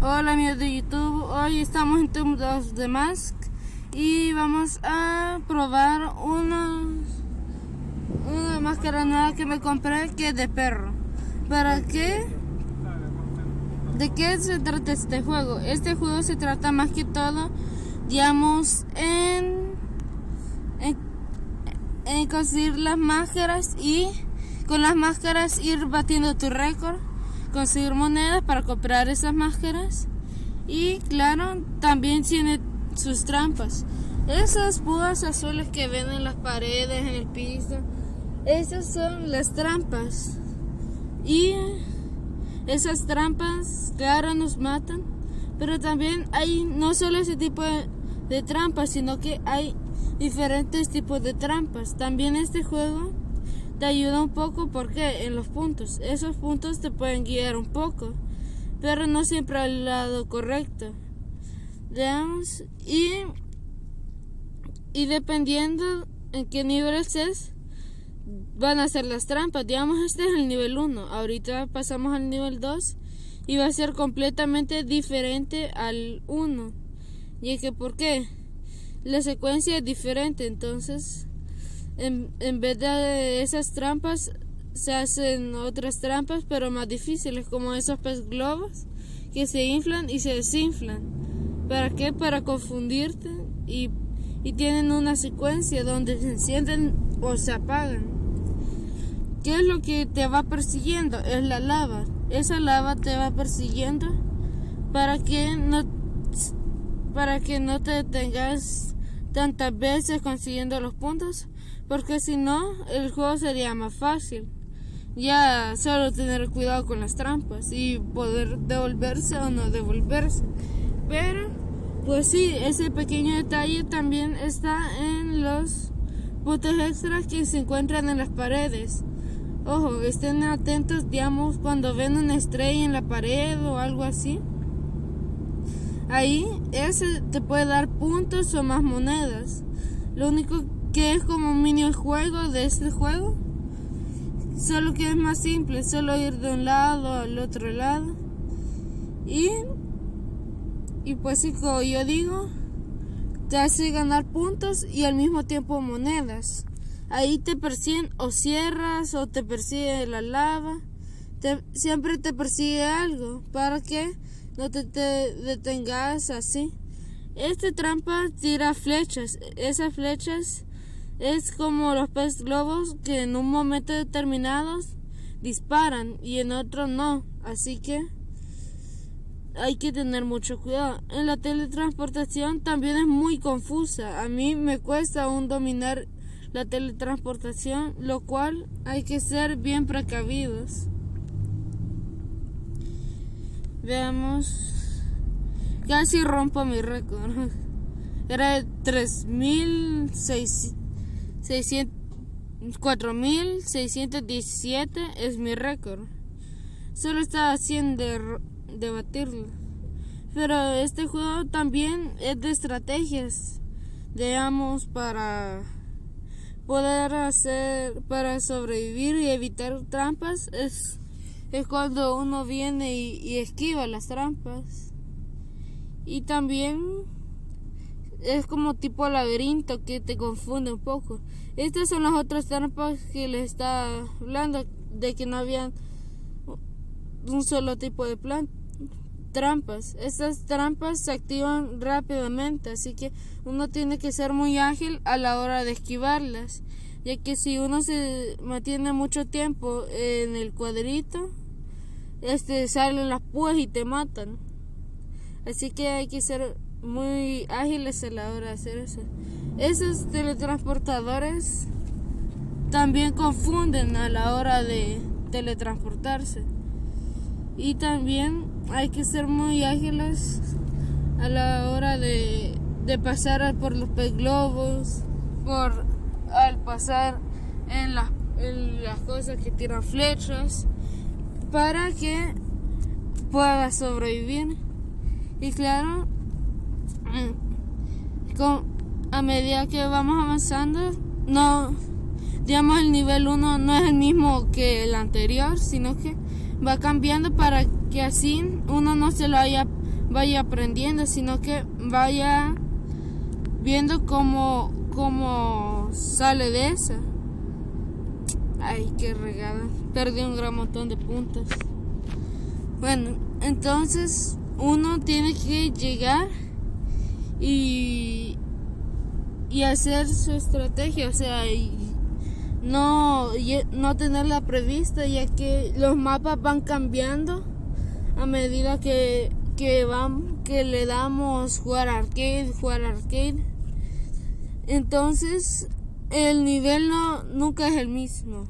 Hola amigos de YouTube, hoy estamos en Tomb 2 de Mask y vamos a probar una, una máscara nueva que me compré que es de perro. ¿Para qué? ¿De qué se trata este juego? Este juego se trata más que todo, digamos, en, en, en conseguir las máscaras y con las máscaras ir batiendo tu récord conseguir monedas para comprar esas máscaras. Y claro, también tiene sus trampas. Esas púas azules que ven en las paredes, en el piso, esas son las trampas. Y esas trampas, claro, nos matan. Pero también hay no solo ese tipo de, de trampas, sino que hay diferentes tipos de trampas. También este juego te ayuda un poco porque en los puntos, esos puntos te pueden guiar un poco, pero no siempre al lado correcto. Veamos, y, y dependiendo en qué nivel estés, van a ser las trampas. Digamos, este es el nivel 1, ahorita pasamos al nivel 2 y va a ser completamente diferente al 1. Y es que, ¿por qué? La secuencia es diferente, entonces en, en vez de esas trampas se hacen otras trampas pero más difíciles como esos pez globos que se inflan y se desinflan. ¿Para qué? Para confundirte y, y tienen una secuencia donde se encienden o se apagan. ¿Qué es lo que te va persiguiendo? Es la lava. Esa lava te va persiguiendo para que no para que no te detengas tantas veces consiguiendo los puntos porque si no, el juego sería más fácil. Ya solo tener cuidado con las trampas y poder devolverse o no devolverse. Pero, pues sí, ese pequeño detalle también está en los puntos extras que se encuentran en las paredes. Ojo, estén atentos, digamos, cuando ven una estrella en la pared o algo así. Ahí, ese te puede dar puntos o más monedas. Lo único que es como un mini juego de este juego. Solo que es más simple, solo ir de un lado al otro lado. Y, y pues como yo digo, te hace ganar puntos y al mismo tiempo monedas. Ahí te persiguen o cierras o te persigue la lava. siempre te persigue algo para que no te, te detengas así. Esta trampa tira flechas. Esas flechas es como los pez globos que en un momento determinado disparan y en otro no. Así que hay que tener mucho cuidado. En la teletransportación también es muy confusa. A mí me cuesta aún dominar la teletransportación, lo cual hay que ser bien precavidos. Veamos. Casi rompo mi récord. Era de 3600. 4617 es mi récord. Solo estaba haciendo de, batirlo. Pero este juego también es de estrategias, digamos, para poder hacer, para sobrevivir y evitar trampas. Es, es cuando uno viene y esquiva las trampas. Y también es como tipo laberinto que te confunde un poco. Estas son las otras trampas que le está hablando de que no había un solo tipo de plan trampas. Estas trampas se activan rápidamente, así que uno tiene que ser muy ágil a la hora de esquivarlas, ya que si uno se mantiene mucho tiempo en el cuadrito, este salen las púas y te matan. Así que hay que ser muy ágiles a la hora de hacer eso. Esos teletransportadores también confunden a la hora de teletransportarse. Y también hay que ser muy ágiles a la hora de, pasar por los globos, por pasar en las, cosas que tiran flechas, para que pueda sobrevivir. Y claro, con, a medida que vamos avanzando, no, digamos, el nivel 1 no es el mismo que el anterior, sino que va cambiando para que así uno no se lo vaya vaya aprendiendo, sino que vaya viendo cómo, cómo sale de esa. Ay, qué regada. Perdí un gran montón de puntos. Bueno, entonces uno tiene que llegar y, y hacer su estrategia, o sea, no, no tenerla prevista, ya que los mapas van cambiando a medida que, que, van, que le damos jugar arcade, jugar arcade. Entonces, el nivel no, nunca es el mismo.